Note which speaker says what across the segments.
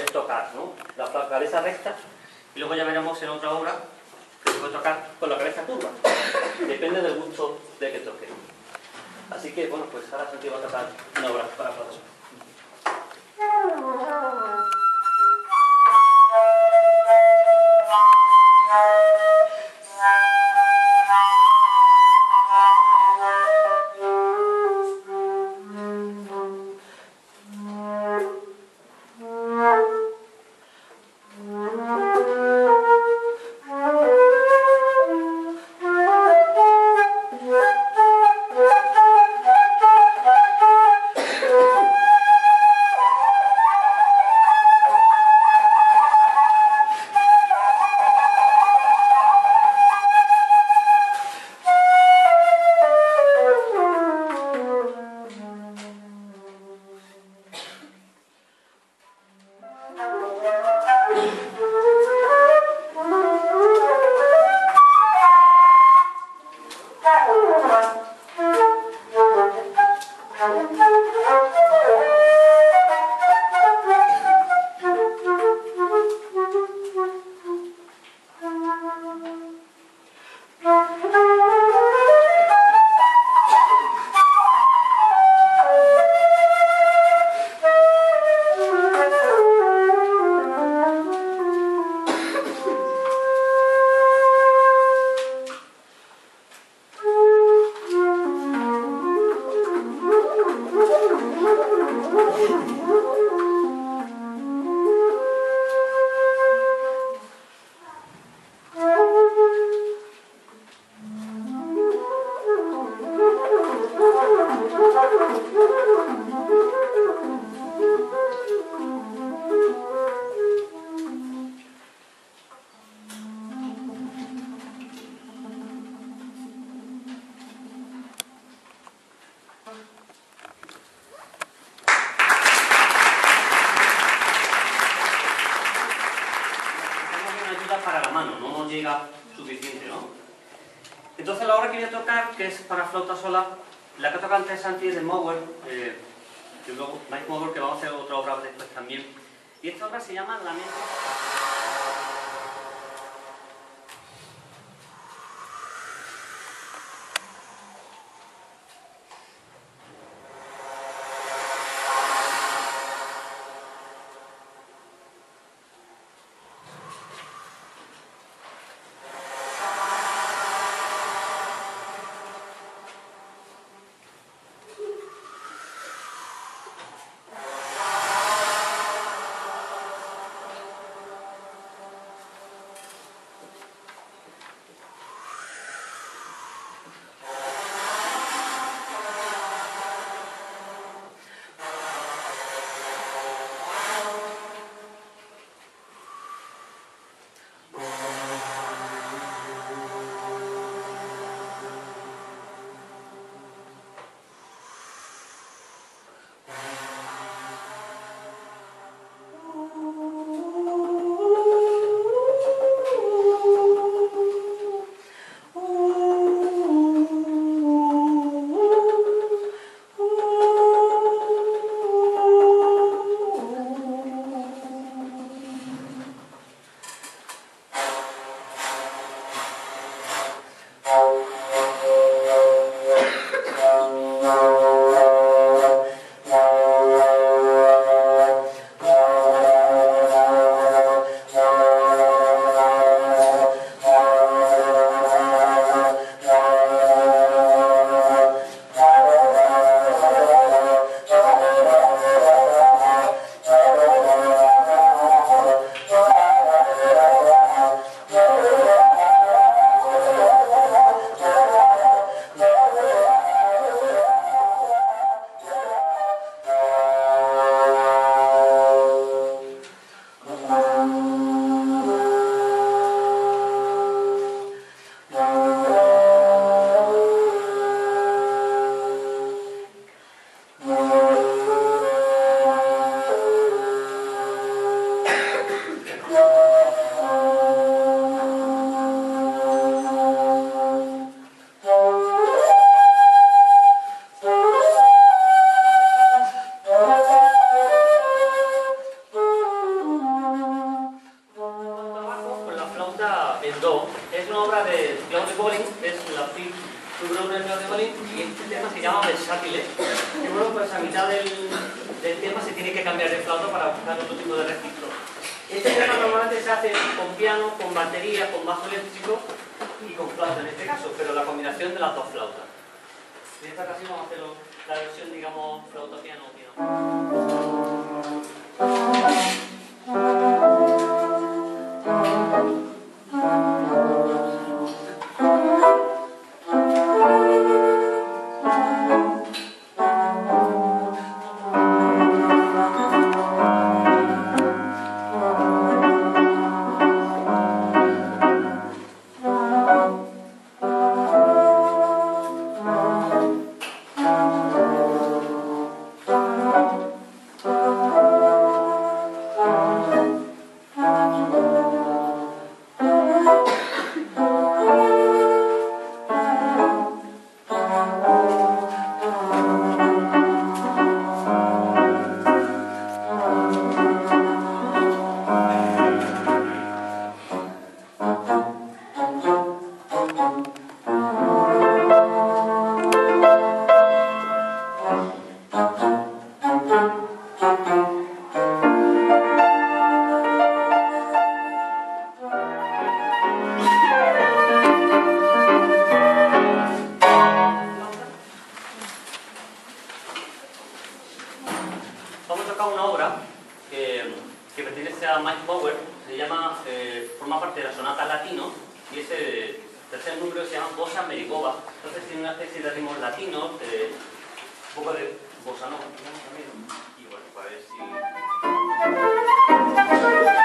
Speaker 1: tocar ¿no? la cabeza recta y luego ya veremos en otra obra que se puede tocar con la cabeza curva. Depende del gusto de que toque. Así que, bueno, pues ahora Santiago va a tratar una obra para profesor. suficiente, ¿no? Entonces la obra que voy a tocar, que es para flauta sola, la que toca antes Santi es de Mower, eh, que luego Mike Mower, que vamos a hacer otra obra después también. Y esta obra se llama Lamento... Y bueno, pues a mitad del, del tema se tiene que cambiar de flauta para buscar otro tipo de registro. Este tema normalmente se hace con piano, con batería, con bajo eléctrico y con flauta en este caso, pero la combinación de las dos flautas. En esta ocasión vamos a hacer la versión, digamos, flauta-piano piano. una obra que, que pertenece a Mike Power, se llama, eh, forma parte de la Sonata Latino, y ese tercer número se llama Bossa Mericova. Entonces tiene una especie de ritmos latinos, eh, un poco de bossa no Y bueno, para ver si...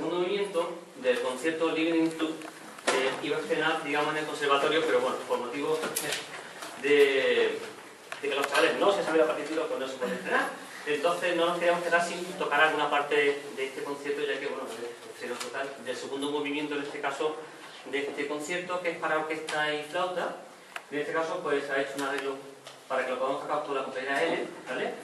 Speaker 1: segundo movimiento del concierto Living in iba a estrenar, digamos, en el conservatorio, pero bueno, por motivos de, que los chavales no se sabían partitura, pues no se puede estrenar. Entonces no nos queríamos quedar sin tocar alguna parte de este concierto, ya que, bueno, se nos total del segundo movimiento, en este caso, de este concierto, que es para orquesta y flauta. En este caso, pues ha hecho un arreglo para que lo podamos sacar por la compañera L, ¿vale?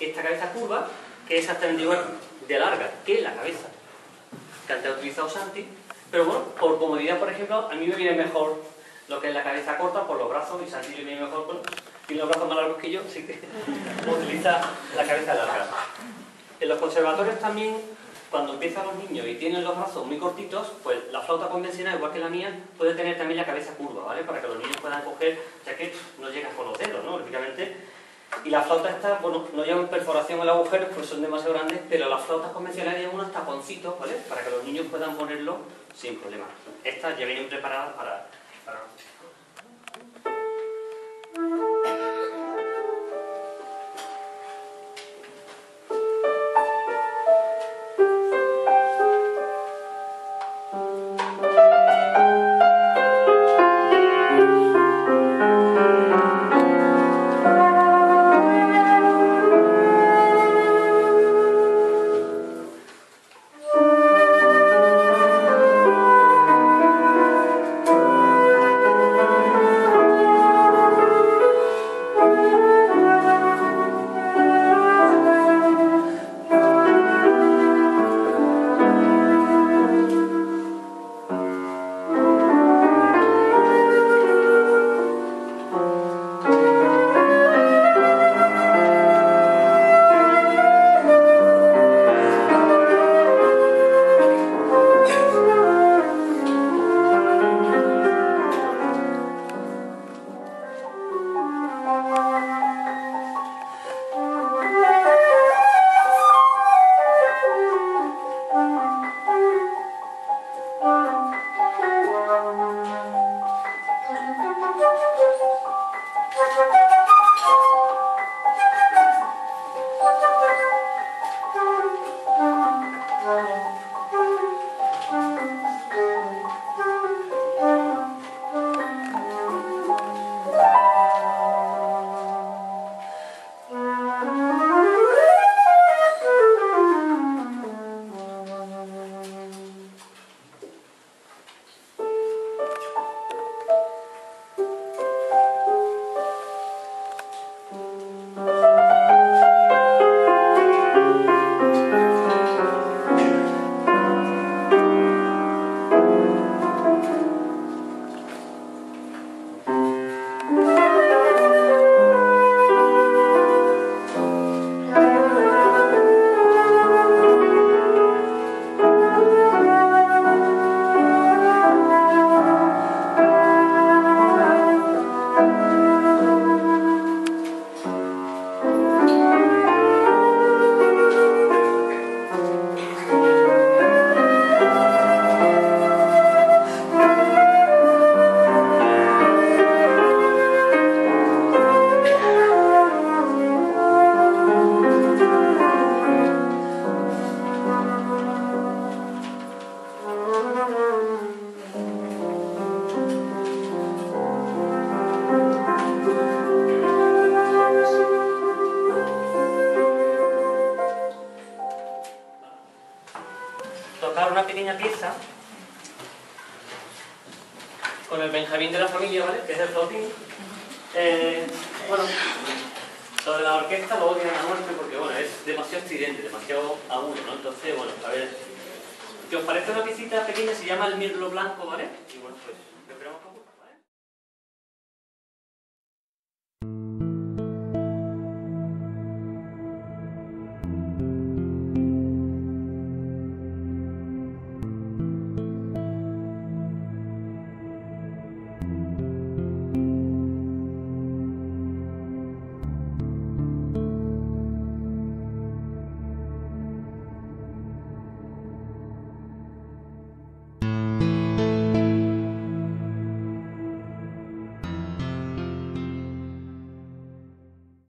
Speaker 1: esta cabeza curva, que es exactamente igual de larga que la cabeza que antes ha utilizado Santi. Pero bueno, por comodidad, por ejemplo, a mí me viene mejor lo que es la cabeza corta por los brazos y Santi le viene mejor con... Tiene los brazos más largos que yo, así que utiliza la cabeza larga. En los conservatorios también, cuando empiezan los niños y tienen los brazos muy cortitos, pues la flauta convencional, igual que la mía, puede tener también la cabeza curva, ¿vale? Para que los niños puedan coger, ya que no llegas con los dedos, ¿no? Lógicamente y las flautas estas, bueno, no llevan perforación al agujero porque son demasiado grandes, pero las flautas convencionales llevan unos taponcitos, ¿vale? Para que los niños puedan ponerlo sin problema. Estas ya vienen preparadas para orquesta lo odian a muerte porque, bueno, es demasiado estridente, demasiado agudo, ¿no? Entonces, bueno, a ver... ¿Qué os parece una visita pequeña? Se llama el mirlo blanco, ¿vale?